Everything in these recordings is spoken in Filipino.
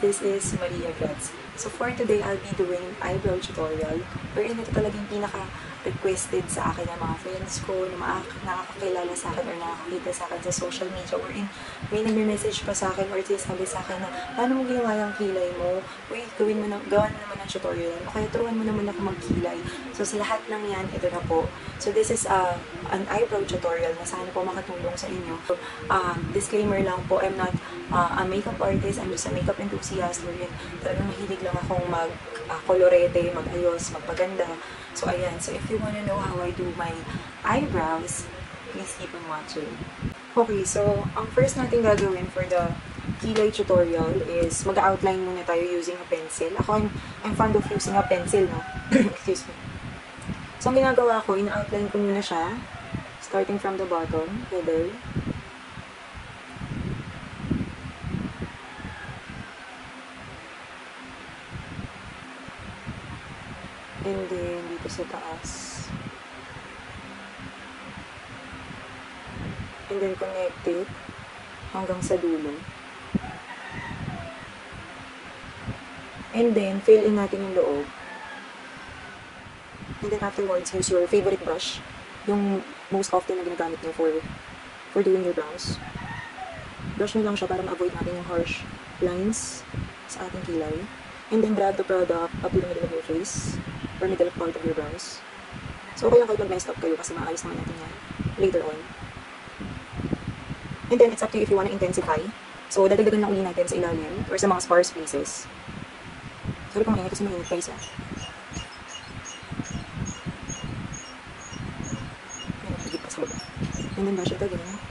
this is Maria Gratz. So for today, I'll be doing eyebrow tutorial wherein ito talaga yung pinaka requested sa akin ng mga friends ko na mga nakakakilala sa akin or nakakakita sa akin sa social media wherein may nagme-message pa sa akin or sabi sa akin na paano mo ginawa yung kilay mo? Uy, gawin mo na, gawan mo naman ng tutorial o kaya turuan mo naman ako magkilay. So sa lahat ng yan, ito na po. So this is uh, an eyebrow tutorial na sana po makatulong sa inyo. So, uh, disclaimer lang po, I'm not uh, a makeup artist, I'm just a makeup enthusiast wherein talagang mahilig lang akong mag uh, kolorete, magayos, magpaganda. So ayan, so if you wanna know how I do my eyebrows, please keep on watching. Okay, so ang first natin gagawin for the kilay tutorial is mag-outline muna tayo using a pencil. Ako, I'm, I'm fond of using a pencil, no? Excuse me. So, ang ginagawa ko, ina-outline ko muna siya. Starting from the bottom, middle. And then, dito sa taas. And then, connect hanggang sa dulo. And then, fill in natin yung loob. And then afterwards, use your favorite brush. Yung most often na ginagamit niyo for for doing your brows. Brush nyo lang siya para ma-avoid natin yung harsh lines sa ating kilay. And then drag the product up to the middle of your face or middle part of your brows. So, okay lang kahit mag-messed up kayo kasi maayos naman natin yan later on. And then, it's up to you if you wanna intensify. So, dadagdagan lang uli natin sa ilalim or sa mga sparse places. Sorry kung maingay kasi mainit guys ah. And then brush it again.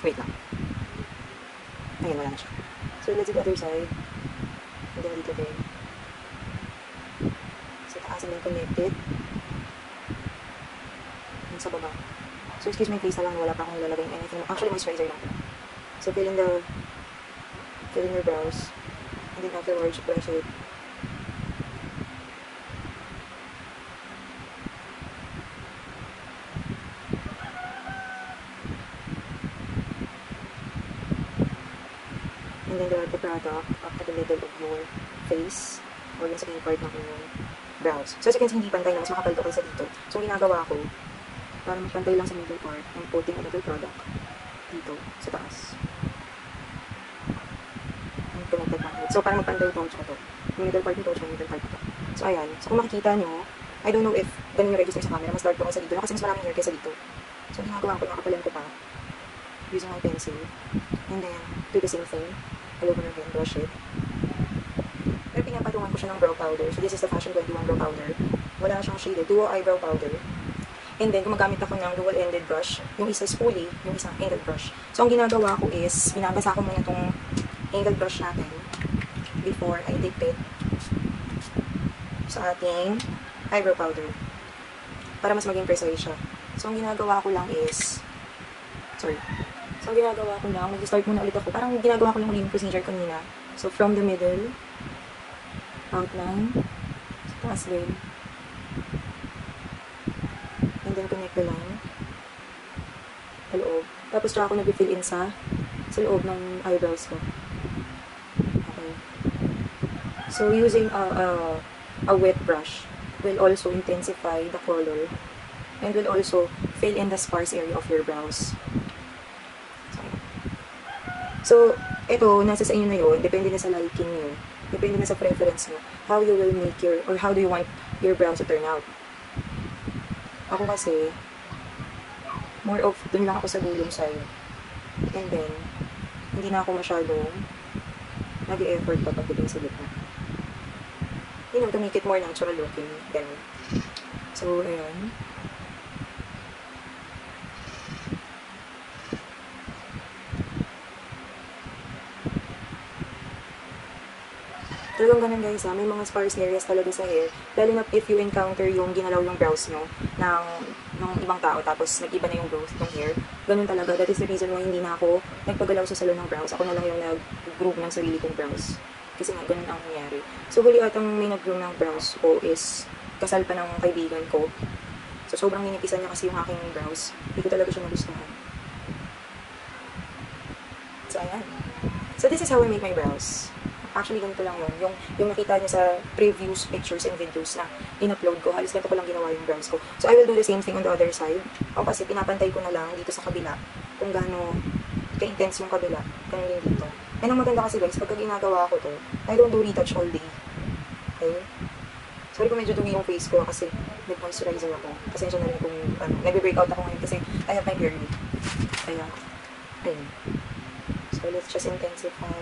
Wait lang. Ayun, wala na siya. So, let's the other side. And then dito din. Sa taas then connected. And sa baba. So, excuse me please lang, wala pa akong lalagay anything. Actually, moisturizer lang. So, fill in the, fill in your brows. And then afterwards, brush it. And then drag the product up to the middle of your face or yung inner part ng inyong brows. So as you can see, hindi pantay na mas makapalto kaysa dito. So ang ginagawa ko, para magpantay lang sa middle part, I'm putting a little product dito, sa taas. And connected. So para magpantay ito, tsaka to. Yung middle part nito, tsaka yung middle part nito. So ayan. So kung makikita nyo, I don't know if ganun yung register sa camera, mas dark ko kaysa dito. Kasi mas maraming hair kaysa dito. So ginagawa ko, nakapalan ko pa using my pencil. And then, do the same thing. All over again, brush it. Pero pinapatungan ko siya ng brow powder. So this is the Fashion 21 brow powder. Wala siyang shaded. Duo eyebrow powder. And then, gumagamit ako ng dual-ended brush. Yung isa spoolie, yung isang angled brush. So, ang ginagawa ko is, binabasa ko muna itong angled brush natin before I dip it sa ating eyebrow powder. Para mas maging precise siya. So, ang ginagawa ko lang is, sorry. So, ang ginagawa ko lang, mag-start muna ulit ako. Parang ginagawa ko lang yung procedure kanina. So, from the middle, outline, sa taas din. And then, connect the line. Sa loob. Tapos, tsaka ako nag-fill in sa, sa loob ng eyebrows ko. Okay. So, using a, a, a wet brush will also intensify the color and will also fill in the sparse area of your brows. So, ito, nasa sa inyo na yun. Depende na sa liking nyo. Depende na sa preference nyo. How you will make your, or how do you want your brows to turn out. Ako kasi, more of, dun lang ako sa gulong side. And then, hindi na ako masyadong nag-effort pa pagdating sa gitna. You know, to make it more natural looking. Ganun. So, ayun. Talagang ganun guys ha, may mga sparse areas talaga sa hair. Lalo na if you encounter yung ginalaw yung brows nyo ng, ng ibang tao tapos nag-iba na yung growth ng hair. Ganun talaga. That is the reason why hindi na ako nagpagalaw sa salon ng brows. Ako na lang yung nag-groove ng sarili kong brows. Kasi nga, ganun ang nangyari. So, huli atang may nag-groom ng brows ko is kasal pa ng kaibigan ko. So, sobrang ninipisan niya kasi yung aking brows. Hindi ko talaga siya nagustuhan. So, ayan. So, this is how I make my brows. Actually, ganito lang yun. Yung, yung nakita niyo sa previous pictures and videos na in-upload ko, halos ganito ko lang ginawa yung brows ko. So, I will do the same thing on the other side. O kasi pinapantay ko na lang dito sa kabila kung gaano ka-intense yung kabila. Ganun din dito. And ang maganda kasi guys, pagka ginagawa ko to, I don't do retouch all day. Okay? Sorry kung medyo dumi yung face ko kasi nag-moisturizer ako. Pasensya na rin kung ano, nag-breakout ako ngayon kasi I have my week. Kaya, ayun. So, let's just intensify.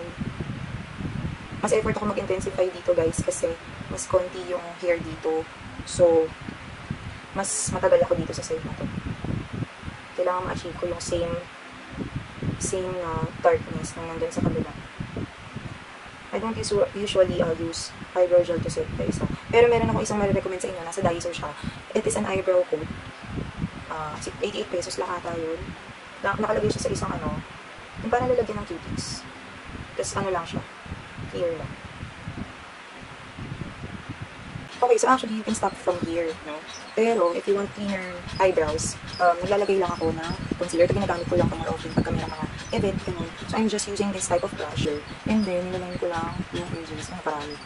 Mas effort ako mag-intensify dito guys kasi mas konti yung hair dito. So, mas matagal ako dito sa side na to. Kailangan ma-achieve ko yung same same na darkness na nandun sa kabila. I don't usu- usually uh, use eyebrow gel to set guys. Ha? Pero meron ako isang marirecommend sa inyo. Nasa Daiso siya. It is an eyebrow coat. Uh, 88 pesos lang ata yun. Na nakalagay siya sa isang ano, yung parang lalagyan ng cuties. Tapos ano lang siya. Lang. Okay, so actually, you can stop from here, no? Pero, if you want cleaner eyebrows, um, naglalagay lang ako ng concealer. Ito ginagamit ko lang pang often pagka may mga event, ganun. So, I'm just using this type of brush. And then, nilagay ko lang yung edges. Ang parami.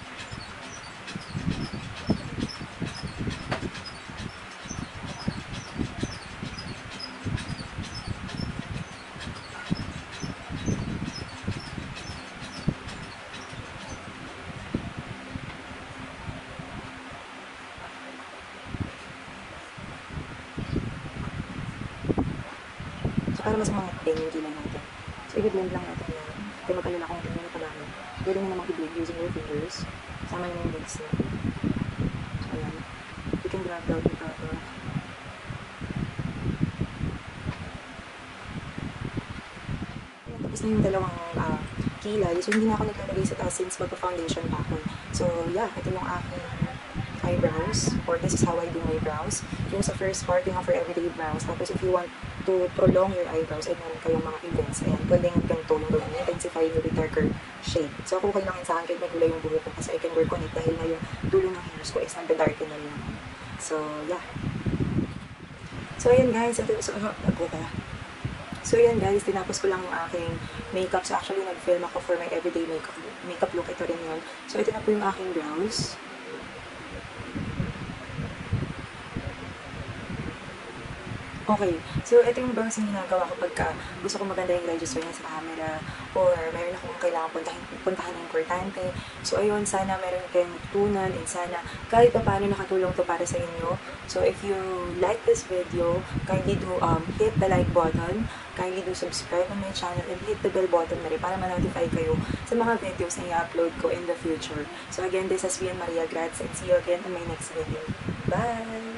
Para mas mga din yung kilay natin. So, i-blend lang natin yan. Kaya mag-alala kung ano na kadami. Pwede mo namang i-blend using your fingers. Sama na yung blends niya. So, ayan. You can grab out the. Ayan, tapos na yung dalawang ah, kilay. So, hindi na ako naglalagay sa taas since magpa-foundation pa ako. So, yeah, ito yung aking eyebrows or this is how I do my brows. Yung sa first part, yung for everyday brows. Tapos if you want to prolong your eyebrows ay meron kayong mga events, ayan, pwedeng ganito yung gawin. Intensify yung darker shade. So ako kailangan sa akin kahit may gulay yung buhok ko kasi I can work on it dahil na yung dulo ng hairs ko is nagda-darken na lang. So, yeah. So, ayan guys. Ito, so, ako ka. So, ayan guys. Tinapos ko lang yung aking makeup. So, actually, nag-film ako for my everyday makeup, makeup look. Ito rin yun. So, ito na po yung aking brows. Okay. So, ito yung brows yung ginagawa ko pagka gusto ko maganda yung register niya sa camera or mayroon akong kailangan puntahan, puntahan ng importante. So, ayun, sana meron kayong tunan and sana kahit pa paano nakatulong to para sa inyo. So, if you like this video, kindly do um, hit the like button, kindly do subscribe on my channel and hit the bell button na rin para ma-notify kayo sa mga videos na i-upload ko in the future. So, again, this has been Maria Gratz and see you again on my next video. Bye!